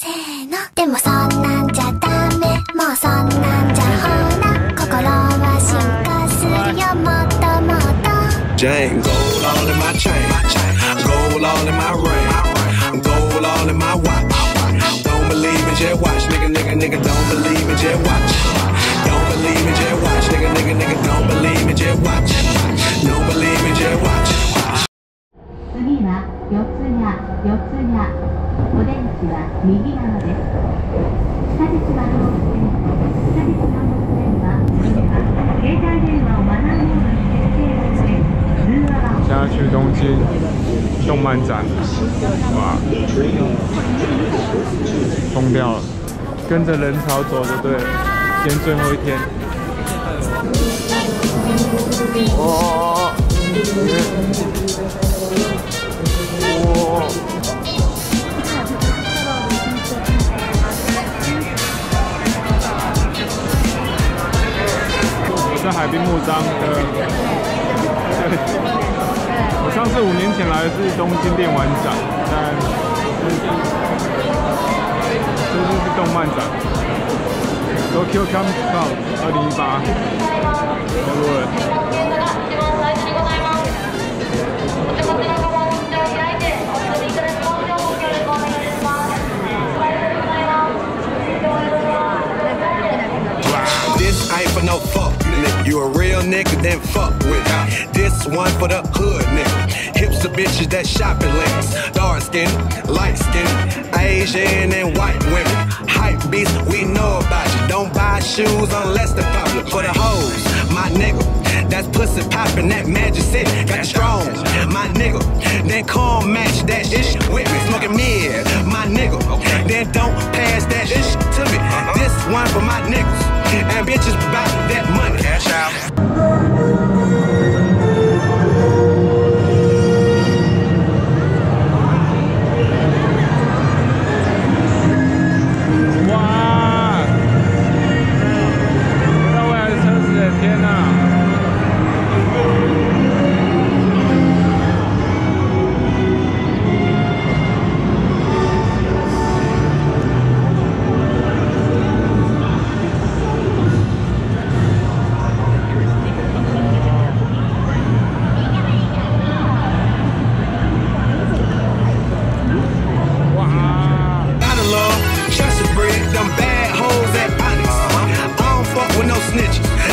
せーの。でもそんなんじゃダメ。もうそんなんじゃほら。心は進化するよ、もっともっと。ジェイン、ゴールオオン。ゴ n t b e l i in j a t c h n i nigga, n g g a don't b i e v e i a t c h 四谷四谷お出口は右側です地下鉄番号線地下鉄番号線は次は携帯電話をマナーモードに設定して通話番号现在去东京动漫展，哇，疯掉了，跟着人潮走就对了，今天最后一天。哦， 我在海滨木张。对，我上次五年前来是东京电玩展，但这是动漫展，Tokyo c o m i 二零一八。nigga, then fuck with This one for the hood nigga. Hips to bitches that shop at Dark skin, light skin, Asian and white women. Hype beast, we know about you. Don't buy shoes unless they're popular. For the hoes, my nigga. That's pussy poppin', that magic city got strong, my nigga. Then call match that shit with me, smoking mid, my nigga. Then don't pass that shit to me. This one for my nigga.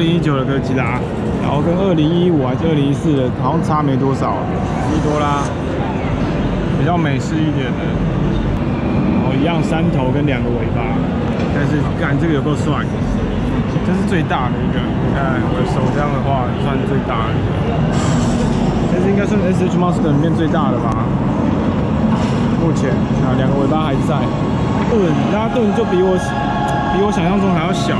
2019的哥吉拉，然后跟2015还是2014的，好像差没多少。伊多拉，比较美式一点的，后一样三头跟两个尾巴，但是干这个有够帅？这是最大的一个，看我的手这样的话算最大的，这实应该算 SH Monster 里面最大的吧。目前啊，两个尾巴还在。顿拉盾就比我比我想象中还要小。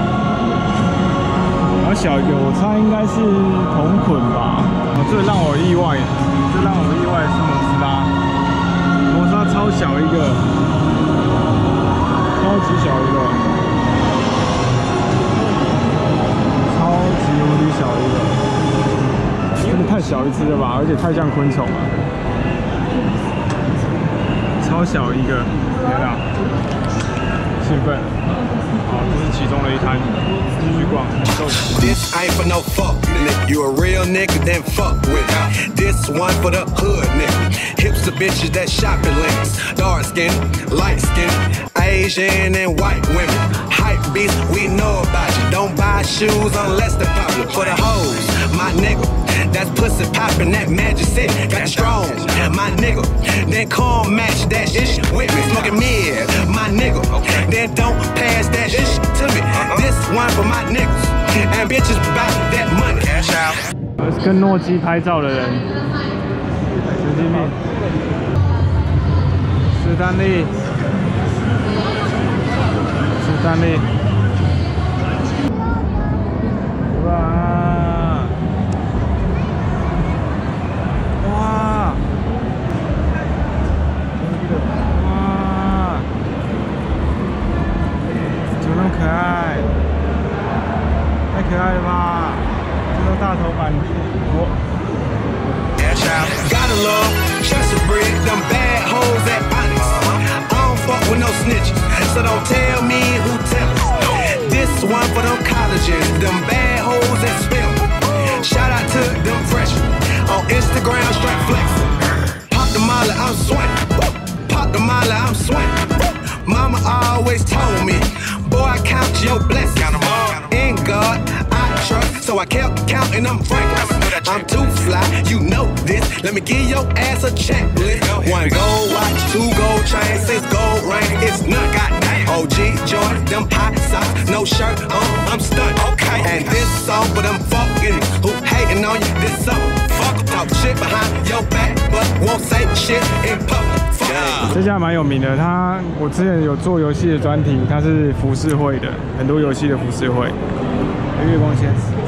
小有差我猜应该是同款吧。最让我意外最让我意外是摩斯拉，摩斯拉超小一个，超级小一个，超级无敌小一个，真的太小一只了吧，而且太像昆虫了，超小一个。兴奋，啊，这是其中的一摊，继续逛，够刺激。shoes unless they're popular. For the hoes, my nigga. That's pussy poppin', that magic city. Got strong, my nigga. Then come match that shit with me. Smoking mid, my nigga. Then don't pass that shit to me. This one for my niggas. and bitches about that money. Cash out. 跟诺基拍照的人，史蒂命，史丹利，史丹利， 吧！这都大头版，我。 Cash out. Gotta love Chesapeake, them bad hoes at Onyx. I don't fuck with no snitches, so don't tell me who tell This one for them colleges, them bad hoes that spill. 这家蛮有名的，他我之前有做游戏的专题，他是服饰会的，很多游戏的服饰会，月光仙。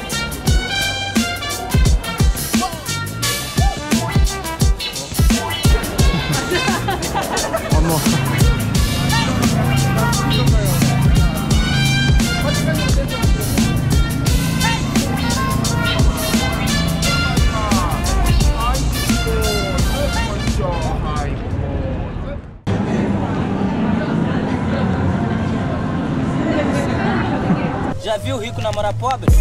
viu rico namorar pobre?